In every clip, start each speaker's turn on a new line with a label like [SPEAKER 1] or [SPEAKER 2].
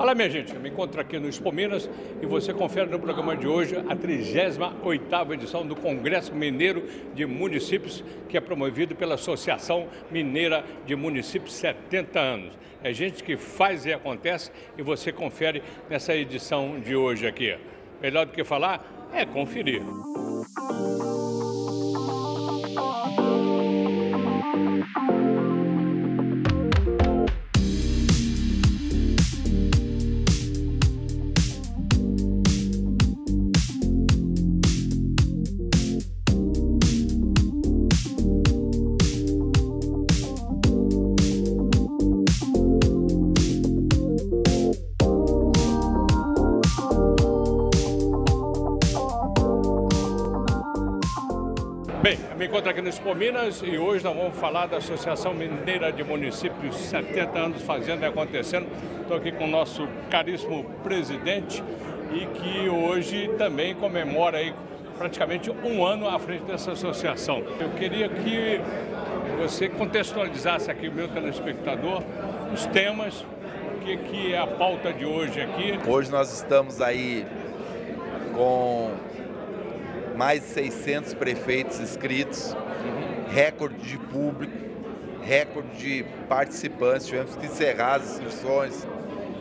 [SPEAKER 1] Olá, minha gente, eu me encontro aqui no Expo Minas e você confere no programa de hoje a 38ª edição do Congresso Mineiro de Municípios, que é promovido pela Associação Mineira de Municípios 70 anos. É gente que faz e acontece e você confere nessa edição de hoje aqui. Melhor do que falar é conferir. Bem, me encontro aqui no Expo Minas e hoje nós vamos falar da Associação Mineira de Municípios 70 anos fazendo e acontecendo. Estou aqui com o nosso caríssimo presidente e que hoje também comemora aí praticamente um ano à frente dessa associação. Eu queria que você contextualizasse aqui o meu telespectador os temas, o que, que é a pauta de hoje aqui.
[SPEAKER 2] Hoje nós estamos aí com mais de 600 prefeitos inscritos, recorde de público, recorde de participantes. Tivemos que encerrar as inscrições,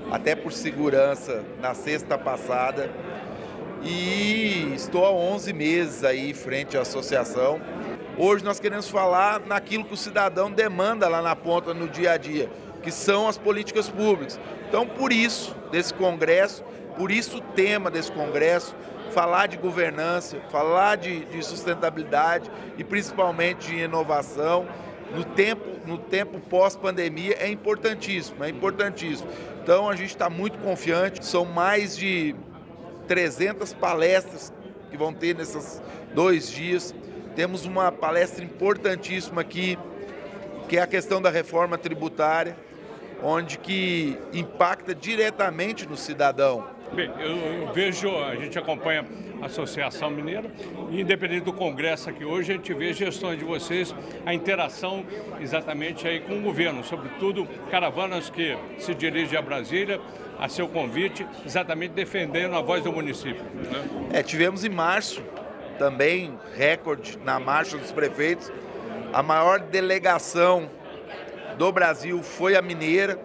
[SPEAKER 2] até por segurança, na sexta passada. E estou há 11 meses aí frente à associação. Hoje nós queremos falar naquilo que o cidadão demanda lá na ponta no dia a dia, que são as políticas públicas. Então, por isso, desse congresso, por isso o tema desse congresso, falar de governança, falar de, de sustentabilidade e principalmente de inovação no tempo, no tempo pós-pandemia é importantíssimo, é importantíssimo. Então a gente está muito confiante, são mais de 300 palestras que vão ter nesses dois dias. Temos uma palestra importantíssima aqui, que é a questão da reforma tributária, onde que impacta diretamente no cidadão.
[SPEAKER 1] Bem, eu, eu, vejo, a gente acompanha a Associação Mineira, e independente do Congresso aqui hoje, a gente vê gestões de vocês, a interação exatamente aí com o governo, sobretudo caravanas que se dirigem a Brasília, a seu convite, exatamente defendendo a voz do município. Né?
[SPEAKER 2] É, tivemos em março também recorde na marcha dos prefeitos, a maior delegação do Brasil foi a Mineira,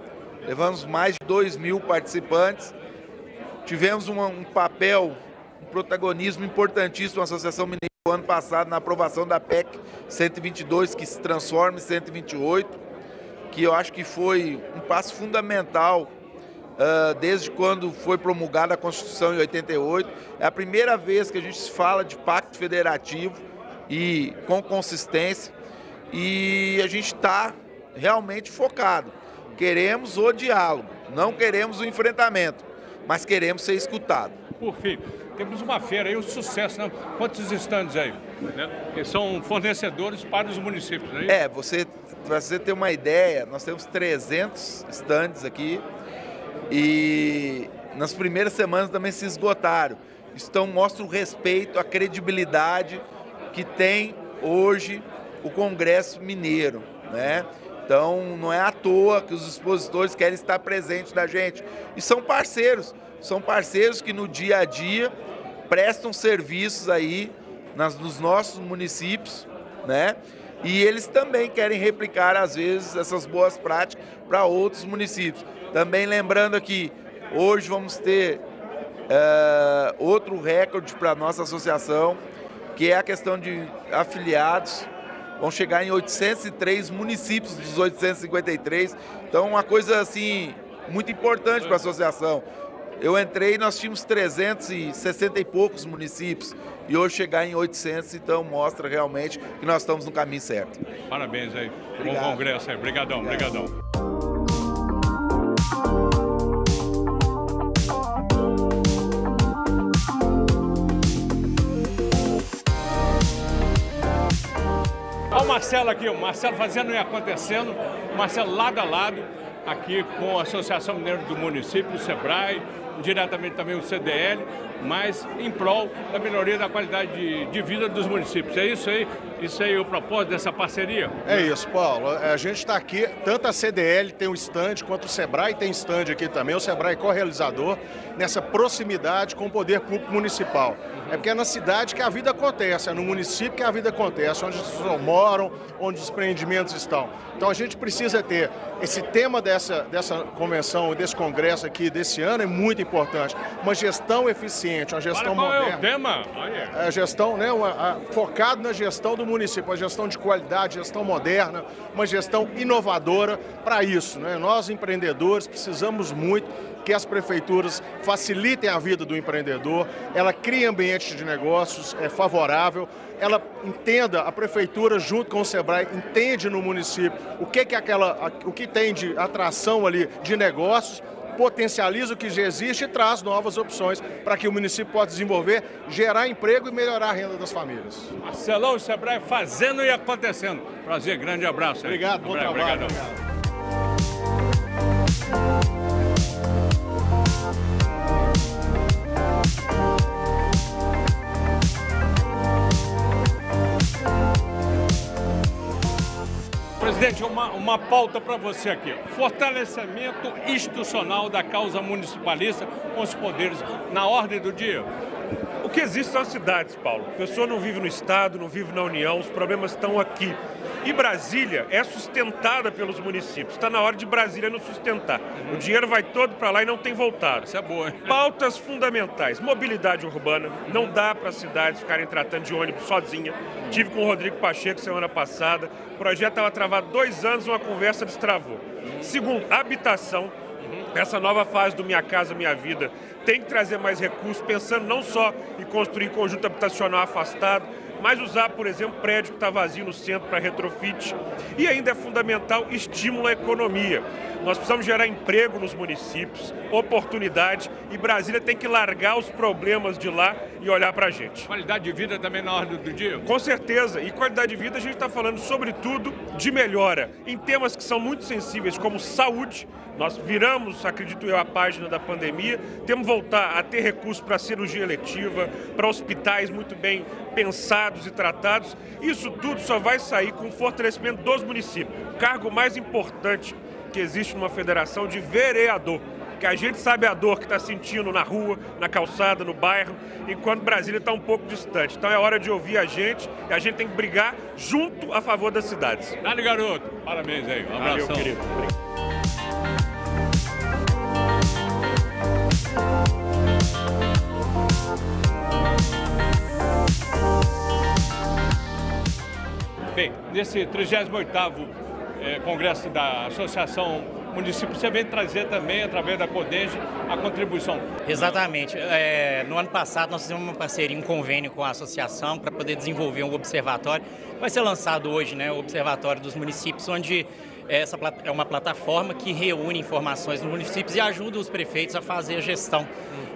[SPEAKER 2] levamos mais de 2 mil participantes. Tivemos um, um papel, um protagonismo importantíssimo na Associação Mineira no ano passado na aprovação da PEC 122, que se transforma em 128, que eu acho que foi um passo fundamental uh, desde quando foi promulgada a Constituição em 88. É a primeira vez que a gente fala de pacto federativo e com consistência. E a gente está realmente focado. Queremos o diálogo, não queremos o enfrentamento mas queremos ser escutados.
[SPEAKER 1] Por fim, temos uma feira aí, um sucesso, né? Quantos estandes aí? Né? São fornecedores para os municípios,
[SPEAKER 2] aí? É, você, para você ter uma ideia, nós temos 300 estandes aqui e nas primeiras semanas também se esgotaram. Então mostra o respeito, a credibilidade que tem hoje o Congresso Mineiro, né? Então não é à toa que os expositores querem estar presentes da gente. E são parceiros, são parceiros que no dia a dia prestam serviços aí nas, nos nossos municípios, né? E eles também querem replicar, às vezes, essas boas práticas para outros municípios. Também lembrando aqui, hoje vamos ter uh, outro recorde para a nossa associação, que é a questão de afiliados vão chegar em 803 municípios dos 853. Então, uma coisa assim muito importante para a associação. Eu entrei e nós tínhamos 360 e poucos municípios e hoje chegar em 800, então mostra realmente que nós estamos no caminho certo.
[SPEAKER 1] Parabéns aí. Obrigado. Bom congresso aí. Obrigadão, obrigadão. Marcelo aqui, o Marcelo fazendo e acontecendo, Marcelo lado a lado, aqui com a Associação Mineira do Município, o SEBRAE, diretamente também o CDL, mas em prol da melhoria da qualidade de, de vida dos municípios. É isso aí? Isso aí é o propósito dessa parceria?
[SPEAKER 3] É isso, Paulo. É, a gente está aqui, tanto a CDL tem um stand, quanto o Sebrae tem stand aqui também, o Sebrae co-realizador, nessa proximidade com o poder público municipal. É porque é na cidade que a vida acontece, é no município que a vida acontece, onde as pessoas moram, onde os empreendimentos estão. Então a gente precisa ter esse tema dessa, dessa convenção, desse congresso aqui desse ano é muito importante. Uma gestão eficiente, uma gestão moderna.
[SPEAKER 1] é o tema?
[SPEAKER 3] A gestão, né, uma, a, focado na gestão do município, uma gestão de qualidade, gestão moderna, uma gestão inovadora para isso. Né? Nós, empreendedores, precisamos muito que as prefeituras facilitem a vida do empreendedor, ela cria ambiente de negócios é favorável, ela entenda, a prefeitura junto com o Sebrae, entende no município o que, que aquela, o que tem de atração ali de negócios, potencializa o que já existe e traz novas opções para que o município possa desenvolver, gerar emprego e melhorar a renda das famílias.
[SPEAKER 1] Marcelão, Sebrae fazendo e acontecendo. Prazer, grande abraço.
[SPEAKER 3] Obrigado, bom trabalho. Obrigado.
[SPEAKER 1] Presidente, uma, uma pauta para você aqui. Fortalecimento institucional da causa municipalista com os poderes na ordem do dia.
[SPEAKER 4] O que existe são as cidades, Paulo. A pessoa não vive no Estado, não vive na União, os problemas estão aqui. E Brasília é sustentada pelos municípios. Está na hora de Brasília nos sustentar. O dinheiro vai todo para lá e não tem voltado.
[SPEAKER 1] Isso é boa. Hein?
[SPEAKER 4] Pautas fundamentais. Mobilidade urbana. Não dá para as cidades ficarem tratando de ônibus sozinha. Tive com o Rodrigo Pacheco semana passada. O projeto estava travado dois anos, uma conversa destravou. Segundo, habitação. Essa nova fase do Minha Casa Minha Vida tem que trazer mais recursos, pensando não só em construir conjunto habitacional afastado, mas usar, por exemplo, prédio que está vazio no centro para retrofit. E ainda é fundamental estímulo à economia. Nós precisamos gerar emprego nos municípios, oportunidade, e Brasília tem que largar os problemas de lá e olhar para a gente.
[SPEAKER 1] Qualidade de vida também na ordem do dia?
[SPEAKER 4] Com certeza. E qualidade de vida a gente está falando, sobretudo, de melhora em temas que são muito sensíveis, como saúde. Nós viramos, acredito eu, a página da pandemia. Temos que voltar a ter recursos para cirurgia eletiva, para hospitais muito bem pensados e tratados. Isso tudo só vai sair com o fortalecimento dos municípios. O cargo mais importante que existe numa federação de vereador que a gente sabe a dor que está sentindo na rua, na calçada, no bairro, enquanto Brasília está um pouco distante. Então é hora de ouvir a gente e a gente tem que brigar junto a favor das cidades.
[SPEAKER 1] Dale, garoto. Parabéns aí. Um abração.
[SPEAKER 4] Valeu, querido.
[SPEAKER 1] Bem, nesse 38º eh, Congresso da Associação Município, você vem trazer também, através da Codenge, a contribuição.
[SPEAKER 5] Exatamente. É, no ano passado, nós fizemos uma parceria, um convênio com a associação para poder desenvolver um observatório. Vai ser lançado hoje, né, o Observatório dos Municípios, onde essa é uma plataforma que reúne informações nos municípios e ajuda os prefeitos a fazer a gestão.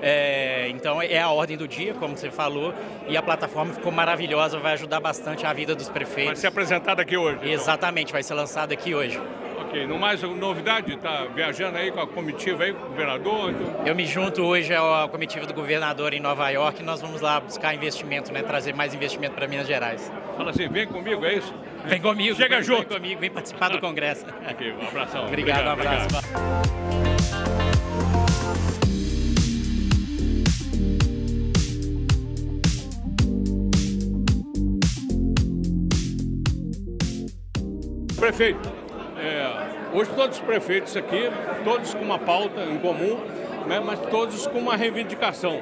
[SPEAKER 5] É, então é a ordem do dia, como você falou, e a plataforma ficou maravilhosa, vai ajudar bastante a vida dos prefeitos. Vai
[SPEAKER 1] ser apresentada aqui hoje. Então.
[SPEAKER 5] Exatamente, vai ser lançada aqui hoje.
[SPEAKER 1] Ok, no mais novidade, está viajando aí com a comitiva aí, com o governador? Então...
[SPEAKER 5] Eu me junto hoje à comitiva do governador em Nova York e nós vamos lá buscar investimento, né? Trazer mais investimento para Minas Gerais.
[SPEAKER 1] Fala assim, vem comigo, é isso?
[SPEAKER 5] Vem comigo.
[SPEAKER 1] Chega
[SPEAKER 5] vem,
[SPEAKER 1] junto.
[SPEAKER 5] Vem comigo, vem participar do congresso.
[SPEAKER 1] ok, um abração.
[SPEAKER 5] Obrigado, obrigado um abraço. Obrigado.
[SPEAKER 1] Prefeito, é, hoje todos os prefeitos aqui, todos com uma pauta em comum, né, mas todos com uma reivindicação,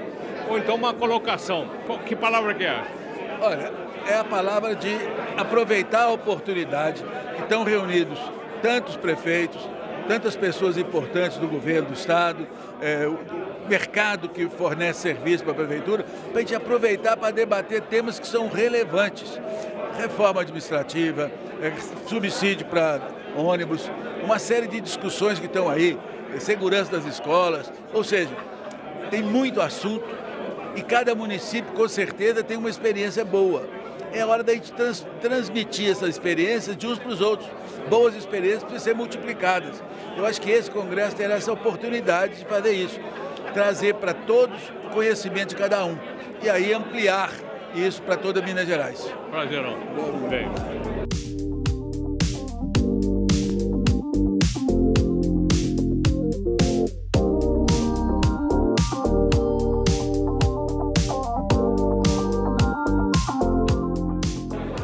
[SPEAKER 1] ou então uma colocação. Que palavra que é?
[SPEAKER 6] Olha, é a palavra de aproveitar a oportunidade que estão reunidos tantos prefeitos, tantas pessoas importantes do governo do Estado, é, o mercado que fornece serviço para a Prefeitura, para a gente aproveitar para debater temas que são relevantes. Reforma administrativa, é, subsídio para ônibus, uma série de discussões que estão aí, segurança das escolas, ou seja, tem muito assunto e cada município com certeza tem uma experiência boa. É hora da gente trans, transmitir essas experiências de uns para os outros. Boas experiências precisam ser multiplicadas. Eu acho que esse congresso terá essa oportunidade de fazer isso. trazer para todos o conhecimento de cada um. E aí ampliar isso para toda Minas Gerais.
[SPEAKER 1] Prazerão. Bem.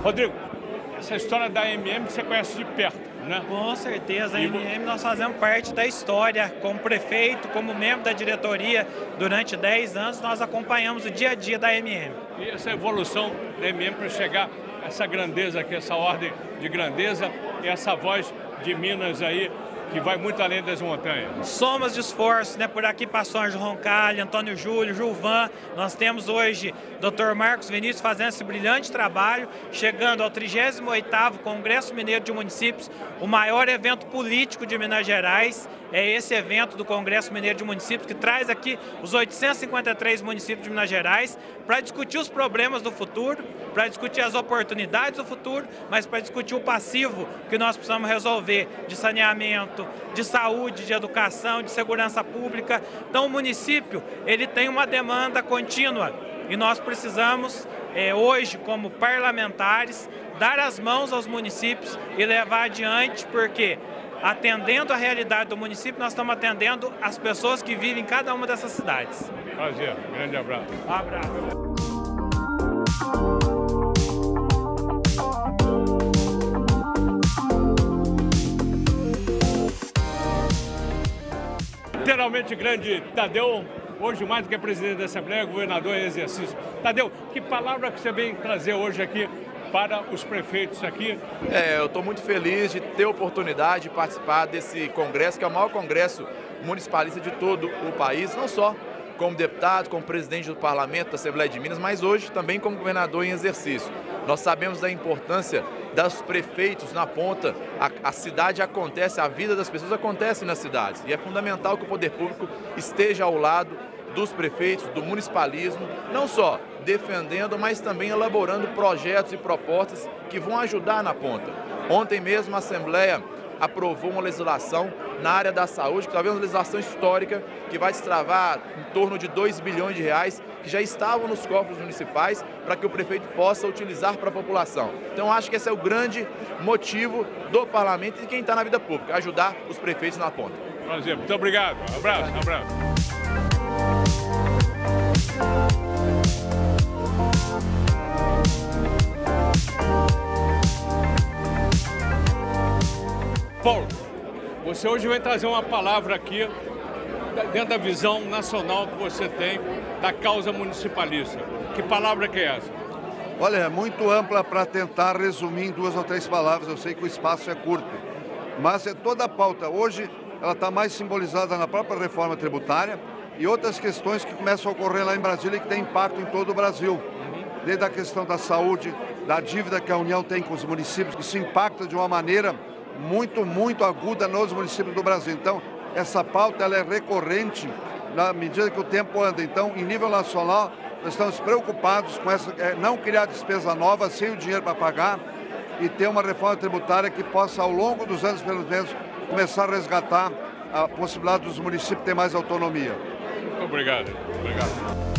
[SPEAKER 1] Rodrigo, essa história da MM você conhece de perto, né?
[SPEAKER 7] Com certeza, a MM nós fazemos parte da história, como prefeito, como membro da diretoria, durante 10 anos nós acompanhamos o dia a dia da MM.
[SPEAKER 1] E essa evolução da MM para chegar a essa grandeza aqui, essa ordem de grandeza e essa voz de Minas aí que vai muito além das montanhas.
[SPEAKER 7] Somas de esforço, né? Por aqui passou Anjo Roncalho, Antônio Júlio, Gilvan. Nós temos hoje Dr. Marcos Vinícius fazendo esse brilhante trabalho, chegando ao 38º Congresso Mineiro de Municípios, o maior evento político de Minas Gerais. É esse evento do Congresso Mineiro de Municípios que traz aqui os 853 municípios de Minas Gerais para discutir os problemas do futuro, para discutir as oportunidades do futuro, mas para discutir o passivo que nós precisamos resolver de saneamento, de saúde, de educação, de segurança pública. Então o município ele tem uma demanda contínua e nós precisamos é, hoje como parlamentares dar as mãos aos municípios e levar adiante porque atendendo a realidade do município, nós estamos atendendo as pessoas que vivem em cada uma dessas cidades.
[SPEAKER 1] Prazer, grande abraço.
[SPEAKER 7] Um abraço.
[SPEAKER 1] Literalmente grande Tadeu, hoje mais do que presidente da Assembleia, governador em exercício. Tadeu, que palavra que você vem trazer hoje aqui para os prefeitos aqui?
[SPEAKER 8] É, eu estou muito feliz de ter a oportunidade de participar desse congresso, que é o maior congresso municipalista de todo o país, não só como deputado, como presidente do parlamento da Assembleia de Minas, mas hoje também como governador em exercício. Nós sabemos da importância dos prefeitos na ponta. A, a, cidade acontece, a vida das pessoas acontece nas cidades. E é fundamental que o poder público esteja ao lado dos prefeitos, do municipalismo, não só defendendo, mas também elaborando projetos e propostas que vão ajudar na ponta. Ontem mesmo a Assembleia aprovou uma legislação na área da saúde, que talvez uma legislação histórica, que vai destravar em torno de 2 bilhões de reais que já estavam nos cofres municipais para que o prefeito possa utilizar para a população. Então acho que esse é o grande motivo do parlamento e de quem está na vida pública, ajudar os prefeitos na ponta.
[SPEAKER 1] Muito obrigado. Um abraço, um abraço. Paulo, você hoje vai trazer uma palavra aqui dentro da visão nacional que você tem da causa municipalista. Que palavra que é essa?
[SPEAKER 9] Olha, é muito ampla para tentar resumir em duas ou três palavras. Eu sei que o espaço é curto, mas é toda a pauta. Hoje ela está mais simbolizada na própria reforma tributária e outras questões que começam a ocorrer lá em Brasília e que têm impacto em todo o Brasil. Desde a questão da saúde, da dívida que a União tem com os municípios, isso impacta de uma maneira muito, muito aguda nos municípios do Brasil. Então, essa pauta ela é recorrente na medida que o tempo anda. Então, em nível nacional, nós estamos preocupados com essa, é, não criar despesa nova sem o dinheiro para pagar e ter uma reforma tributária que possa, ao longo dos anos, pelo menos, começar a resgatar a possibilidade dos municípios ter mais autonomia.
[SPEAKER 1] Obrigado. Obrigado.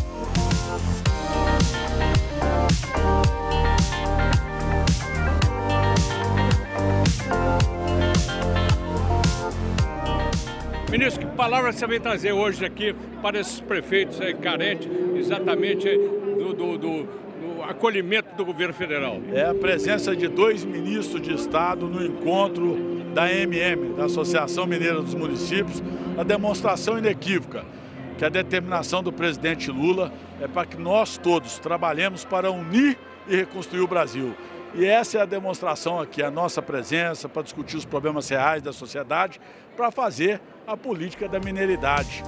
[SPEAKER 1] Ministro, que palavra você vem trazer hoje aqui para esses prefeitos carentes, exatamente do, do, do, do, acolhimento do governo federal?
[SPEAKER 10] É a presença de dois ministros de Estado no encontro da MM, da Associação Mineira dos Municípios, a demonstração inequívoca que a determinação do presidente Lula é para que nós todos trabalhemos para unir e reconstruir o Brasil. E essa é a demonstração aqui, a nossa presença para discutir os problemas reais da sociedade, para fazer a política da mineridade.